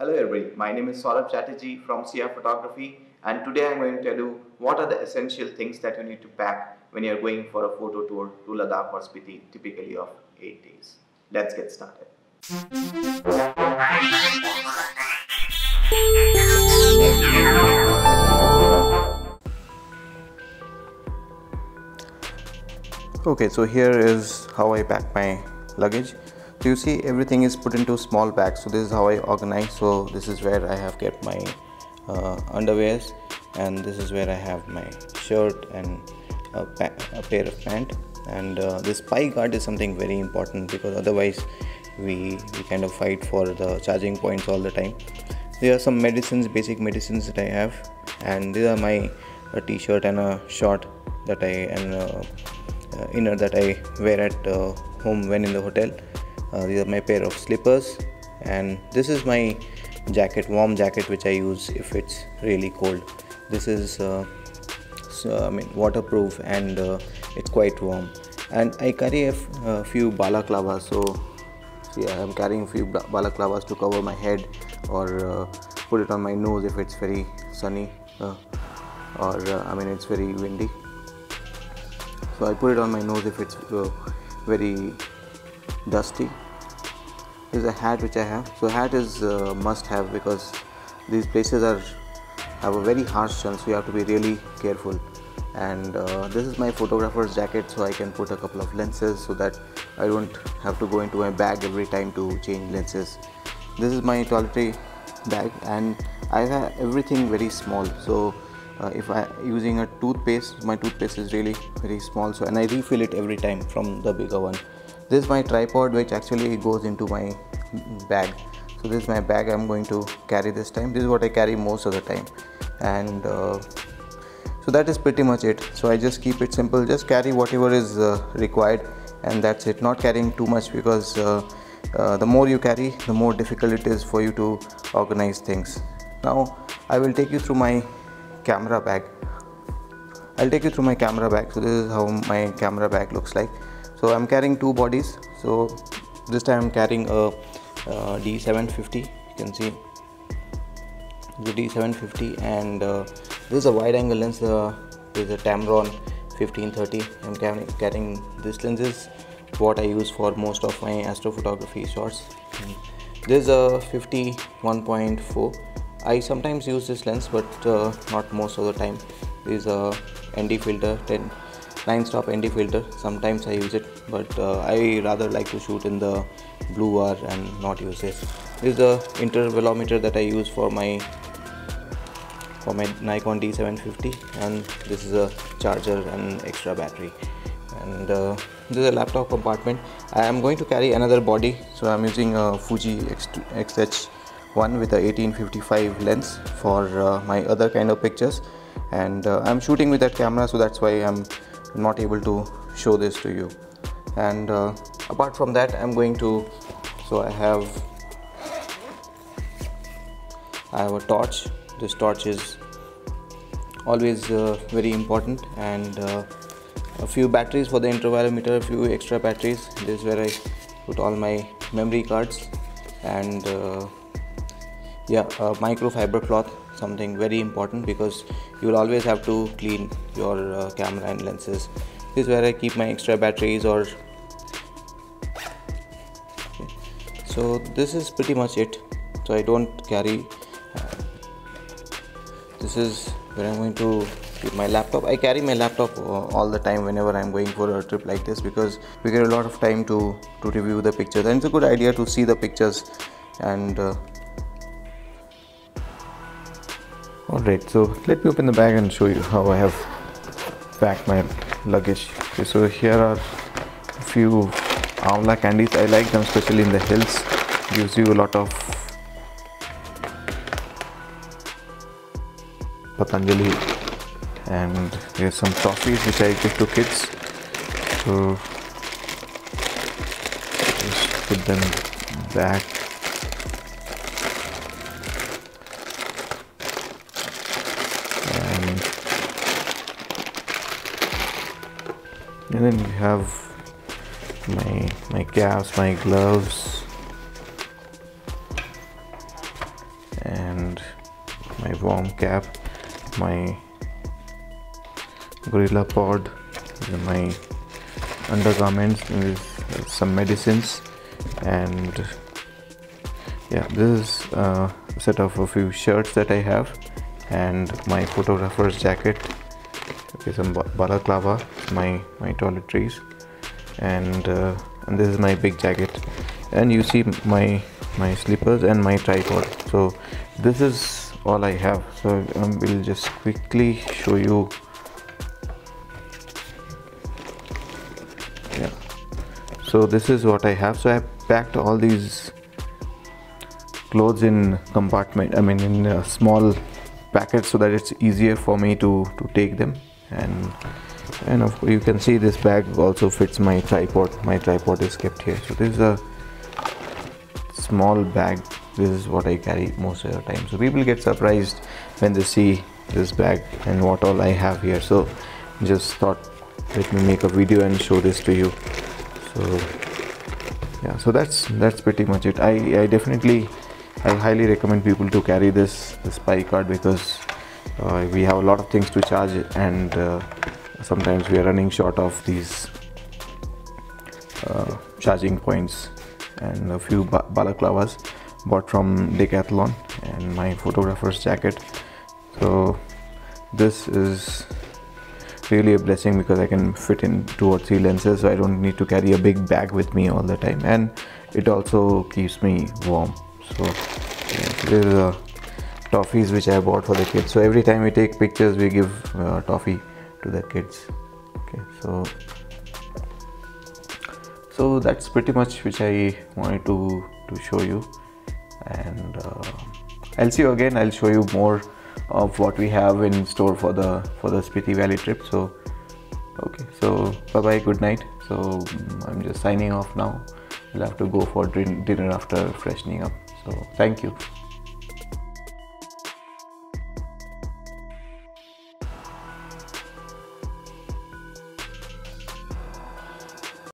Hello everybody, my name is Saurabh Chatterjee from SIA Photography and today I'm going to tell you what are the essential things that you need to pack when you're going for a photo tour to Ladakh or Spiti typically of 8 days. Let's get started. Okay, so here is how I pack my luggage. So you see everything is put into small bags. So this is how I organize. So this is where I have kept my uh, underwears and this is where I have my shirt and a, a pair of pants and uh, this spike guard is something very important because otherwise we, we kind of fight for the charging points all the time there are some medicines basic medicines that I have and these are my t-shirt and a short that I and uh, uh, inner that I wear at uh, home when in the hotel uh, these are my pair of slippers. And this is my jacket warm jacket which I use if it's really cold. This is uh, so, I mean waterproof and uh, it's quite warm. And I carry a, few balaclavas so see I am carrying a few balaclavas to cover my head or uh, put it on my nose if it's very sunny uh, or uh, I mean it's very windy. So I put it on my nose if it's uh, very dusty. Is a hat which I have. So hat is uh, must have because these places are have a very harsh sun so you have to be really careful. And uh, this is my photographer's jacket so I can put a couple of lenses so that I don't have to go into my bag every time to change lenses. This is my toiletry bag and I have everything very small. So uh, if I using a toothpaste my toothpaste is really very small so and I refill it every time from the bigger one this is my tripod which actually goes into my bag. So this is my bag I'm going to carry this time. This is what I carry most of the time. And uh, so that is pretty much it. So I just keep it simple. Just carry whatever is uh, required and that's it. Not carrying too much because uh, uh, the more you carry the more difficult it is for you to organize things. Now I will take you through my camera bag. I'll take you through my camera bag. So this is how my camera bag looks like so I'm carrying two bodies. So this time I'm carrying a uh, D750 you can see. The D750 and uh, this is a wide angle lens uh, is a Tamron 1530 I'm carrying, carrying this what I use for most of my astrophotography shots. This is a 51.4 I sometimes use this lens but uh, not most of the time. This is a ND filter 10 9 stop ND filter. Sometimes I use it but uh, I rather like to shoot in the blue hour and not use this. This is the intervalometer that I use for my for my Nikon D750 and this is a charger and extra battery. And uh, this is a laptop compartment. I am going to carry another body so I'm using a Fuji X-H1 with a 1855 lens for uh, my other kind of pictures. And uh, I'm shooting with that camera so that's why I'm not able to show this to you. And uh, apart from that I'm going to so I have I have a torch. This torch is always uh, very important. And uh, a few batteries for the intervalometer a few extra batteries. This is where I put all my memory cards. And uh, yeah microfiber cloth something very important because you will always have to clean your uh, camera and lenses. This is where I keep my extra batteries or so this is pretty much it. So I don't carry uh, this is where I'm going to keep my laptop. I carry my laptop uh, all the time whenever I'm going for a trip like this because we get a lot of time to to review the pictures. And it's a good idea to see the pictures and Alright, so let me open the bag and show you how I have packed my luggage. Okay, so here are a few amla candies. I like them especially in the hills. Gives you a lot of Patanjali and here's some toffees which I give to kids. So just put them back and then we have my my caps my gloves and my warm cap my gorilla pod my undergarments with some medicines and yeah this is a set of a few shirts that I have and my photographer's jacket okay some balaclava my my toiletries. And uh, and this is my big jacket. And you see my my slippers and my tripod. So this is all I have. So um, we'll just quickly show you. Yeah. So this is what I have. So I packed all these clothes in compartment I mean in small packet so that it's easier for me to to take them and and of course you can see this bag also fits my tripod. My tripod is kept here. So this is a small bag. This is what I carry most of the time. So people get surprised when they see this bag and what all I have here. So just thought let me make a video and show this to you. So yeah. So that's that's pretty much it. I, I definitely I highly recommend people to carry this this card because uh, we have a lot of things to charge and uh, sometimes we are running short of these uh, charging points. And a few ba balaclavas bought from Decathlon and my photographer's jacket. So this is really a blessing because I can fit in two or three lenses so I don't need to carry a big bag with me all the time. And it also keeps me warm. So yeah, this is a toffees which I bought for the kids. So every time we take pictures we give uh, toffee to the kids. Okay so so that's pretty much which I wanted to to show you. And uh, I'll see you again. I'll show you more of what we have in store for the for the Spiti Valley trip. So okay so bye bye good night. So mm, I'm just signing off now. We'll have to go for dinner after freshening up. So thank you